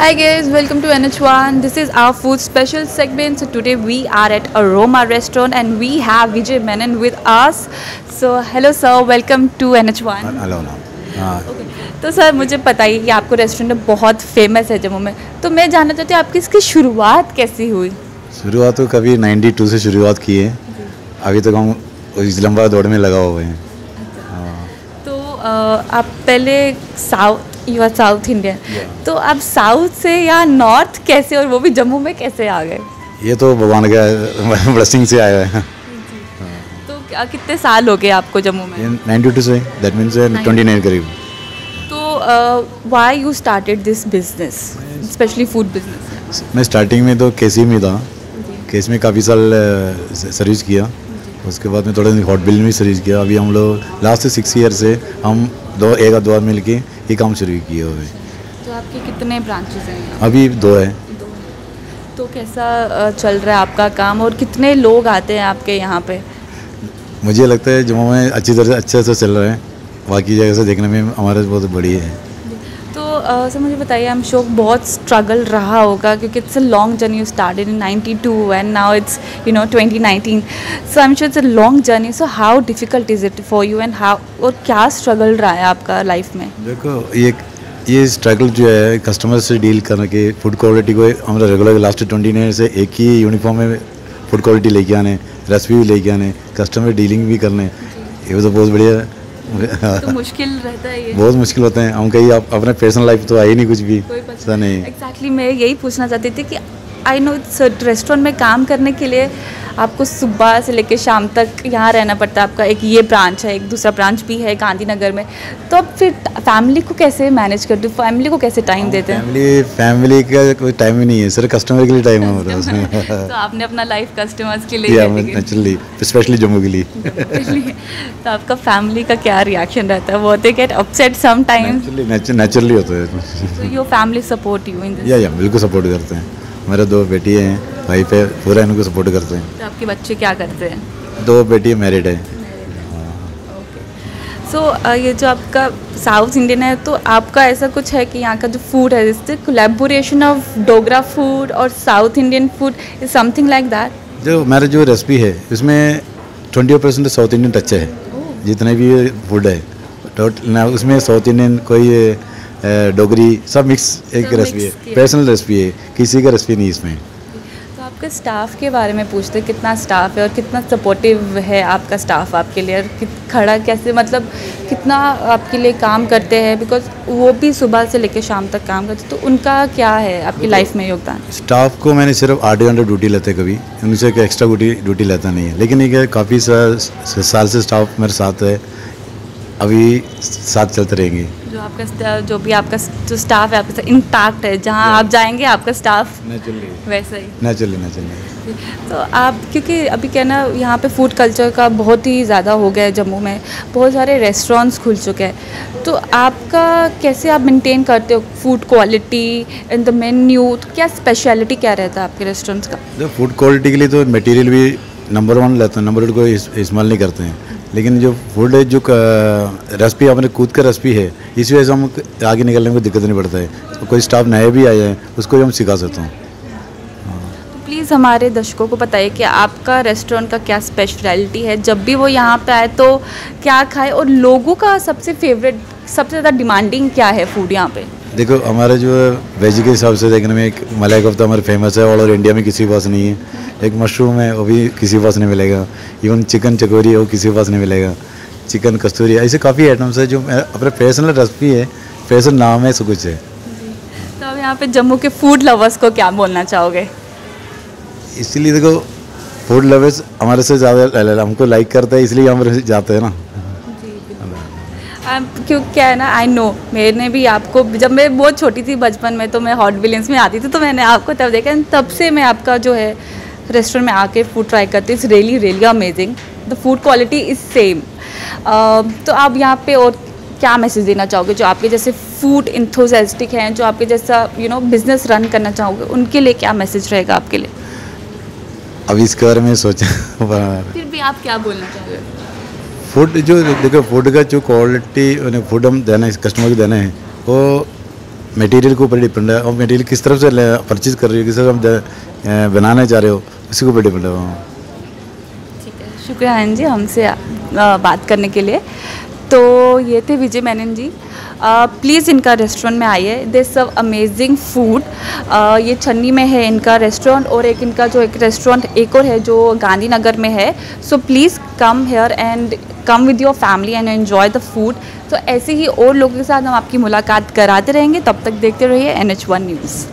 Hi guys, welcome to NH1. This is our food special segment. So today we are at Aroma Restaurant and we have Vijay Menon with us. So hello sir, welcome to NH1. Hello नाम हाँ Okay. तो sir मुझे बताइए कि आपको restaurant बहुत famous है जम्मू में तो मैं जानना चाहती हूँ आपकी इसकी शुरुआत कैसी हुई शुरुआत तो कभी 92 से शुरुआत की है अभी तक हम इस लंबा दौड़ में लगा हुए हैं हाँ, तो अ, आप पहले south you are south Indian तो आप साउथ से या नॉर्थ कैसे और वो भी जम्मू में कैसे आ गए? ये तो भगवान का ब्लेसिंग से आया है। तो क्या- कितने साल हो गए आपको जम्मू में? ये 92 से दैट मीन्स 29 करीब। तो why you started this business specially food business मैं स्टार्टिंग में तो केसी में था। केस में काफ़ी साल सर्विस किया। उसके बाद में थोड़ा हॉट बिल में सर्विस किया। अभी हम लोग लास्ट सिक्स ईयर से हम दो एक बार मिल के ये काम शुरू किए हुए तो आपके कितने ब्रांचेज हैं अभी दो है। तो कैसा चल रहा है आपका काम और कितने लोग आते हैं आपके यहाँ पे? मुझे लगता है जो में अच्छी तरह से अच्छे से चल रहे हैं बाकी जगह से देखने में हमारे बहुत बढ़िया है। अ, सर मुझे बताइए हम शो बहुत स्ट्रगल रहा होगा क्योंकि it's a long journey you started in 92 and now it's you know 2019 so I am sure it's a long journey so how difficult is it for you and how और क्या struggle रहा है आपका life में? देखो ये ये struggle जो है कस्टमर से डील करने के फ़ूड क्वालिटी को हमारा रेगुलर लास्ट ट्वेंटी ईयर से एक ही यूनिफॉर्म में फ़ूड क्वालिटी लेके आने रेसिपी भी लेके आने कस्टमर डीलिंग भी करने ये तो बहुत बढ़िया तो मुश्किल रहता है ये। बहुत मुश्किल होते हैं। हम कहीं आप अपने पर्सनल लाइफ तो आई नहीं कुछ भी। कोई नहीं। एग्जैक्टली exactly, मैं यही पूछना चाहती थी कि आई नो रेस्टोरेंट में काम करने के लिए आपको सुबह से लेकर शाम तक यहाँ रहना पड़ता है। आपका एक ये ब्रांच है एक दूसरा ब्रांच भी है गांधीनगर में। तो अब फिर फैमिली को कैसे मैनेज करते हो? फैमिली को कैसे टाइम देते हैं? फैमिली फैमिली का कोई टाइम ही नहीं है। सिर्फ़ कस्टमर के लिए टाइम है तो आपने अपना लाइफ कस्टमर्स के लिए। नेचुरली स्पेशली जम्मू के लिए। तो आपका फैमिली का क्या रिएक्शन रहता है? वो they get upset sometimes naturally होता है। Your family support you in yeah yeah बिल्कुल सपोर्ट करते हैं। मेरे दो बेटी हैं भाई पे पूरा इनको सपोर्ट करते हैं। तो आपके बच्चे क्या करते हैं? दो बेटी मैरिड है। सो so, ये जो आपका साउथ इंडियन है तो आपका ऐसा कुछ है कि यहाँ का जो फ़ूड है इससे कोलेबोरेशन ऑफ़ डोगरा फ़ूड और south Indian food is something like that जो मेरा जो रेसिपी है इसमें twenty percent south Indian touch है। जितने भी फ़ूड है टोटल ना उसमें साउथ इंडियन कोई डोगरी सब मिक्स एक सब रेसिपी है पर्सनल रेसिपी है किसी का रेसिपी नहीं इसमें। तो आपके स्टाफ के बारे में पूछते हैं कितना स्टाफ है और कितना सपोर्टिव है आपका स्टाफ आपके लिए और खड़ा कैसे मतलब कितना आपके लिए काम करते हैं? बिकॉज़ वो भी सुबह से लेकर शाम तक काम करते तो उनका क्या है आपकी लाइफ में योगदान? स्टाफ को मैंने सिर्फ़ आठ घंटे ड्यूटी लेते कभी उनसे कोई एक्स्ट्रा ड्यूटी ड्यूटी लेता नहीं है। लेकिन एक काफ़ी साल से स्टाफ मेरे साथ है अभी साथ चलते रहेंगे। आपका जो भी आपका जो स्टाफ है आपके साथ इंटैक्ट है जहाँ आप जाएँगे आपका स्टाफ वैसा ही। नेचुरली नेचुरली तो आप क्योंकि अभी क्या ना यहाँ पे फ़ूड कल्चर का बहुत ही ज़्यादा हो गया है जम्मू में। बहुत सारे रेस्टोरेंट्स खुल चुके हैं। तो आपका कैसे आप मेंटेन करते हो food quality and the menu तो क्या स्पेशलिटी क्या रहता है आपके रेस्टोरेंट्स का? जो फ़ूड क्वालिटी के लिए तो मटेरियल भी नंबर वन लेते हैं। नंबर टू को इस्तेमाल नहीं करते हैं। लेकिन जो फ़ूड जो रेसिपी अपने खुद का रेसिपी है, इस वजह से हम आगे निकलने में दिक्कत नहीं पड़ता है। तो कोई स्टाफ नए भी आए हैं, उसको भी हम सिखा सकते हैं। तो प्लीज़ हमारे दर्शकों को बताइए कि आपका रेस्टोरेंट का क्या स्पेशलिटी है? जब भी वो यहाँ पे आए तो क्या खाए? और लोगों का सबसे फेवरेट सबसे ज़्यादा डिमांडिंग क्या है फ़ूड यहाँ पे? देखो हमारे जो वेज के हिसाब से देखने में एक मलाई कोफ्ता हमारे फ़ेमस है ऑल ओवर इंडिया में किसी के पास नहीं है। एक मशरूम है वो भी किसी के पास नहीं मिलेगा। इवन चिकन चकोरी है वो किसी के पास नहीं मिलेगा। चिकन कस्तूरी ऐसे काफ़ी आइटम्स है जो अपने पर्सनल रेसिपी है पर्सनल नाम है सब कुछ है। तो अब यहाँ पे जम्मू के फ़ूड लवर्स को क्या बोलना चाहोगे? इसलिए देखो फ़ूड लवर्स हमारे से ज़्यादा हमको लाइक करते हैं इसलिए हम जाते हैं ना। क्यों क्या है ना आई नो मैंने भी आपको जब मैं बहुत छोटी थी बचपन में तो मैं हॉट विलियंस में आती थी तो मैंने आपको तब देखा तब से मैं आपका जो है रेस्टोरेंट में आके फ़ूड ट्राई करती it's really really amazing the food quality is same तो आप यहाँ पे और क्या मैसेज देना चाहोगे जो आपके जैसे फ़ूड इंथोजेस्टिक हैं जो आपके जैसा यू नो बिज़नेस रन करना चाहोगे उनके लिए क्या मैसेज रहेगा आपके लिए? अभी इसके बारे में सोचा फिर भी आप क्या बोलना चाहोगे? फ़ूड जो देखो फ़ूड का जो क्वालिटी फ़ूड हम देना है कस्टमर को देना है, वो मटेरियल के ऊपर डिपेंड है। और मटेरियल किस तरफ़ से परचेज कर रही हो, किस तरफ़ हम बनाना चाह रहे हो, उसी के ऊपर डिपेंड है। ठीक है। शुक्रिया आनंद जी हमसे बात करने के लिए। तो ये थे विजय मेनन जी। प्लीज़ इनका रेस्टोरेंट में आइए। दे सब अमेजिंग फ़ूड ये छन्नी में है इनका रेस्टोरेंट और एक इनका जो एक रेस्टोरेंट एक और है जो गांधीनगर में है। So please come here and come with your family and enjoy the food तो ऐसे ही और लोगों के साथ हम आपकी मुलाकात कराते रहेंगे। तब तक देखते रहिए एन एच वन न्यूज़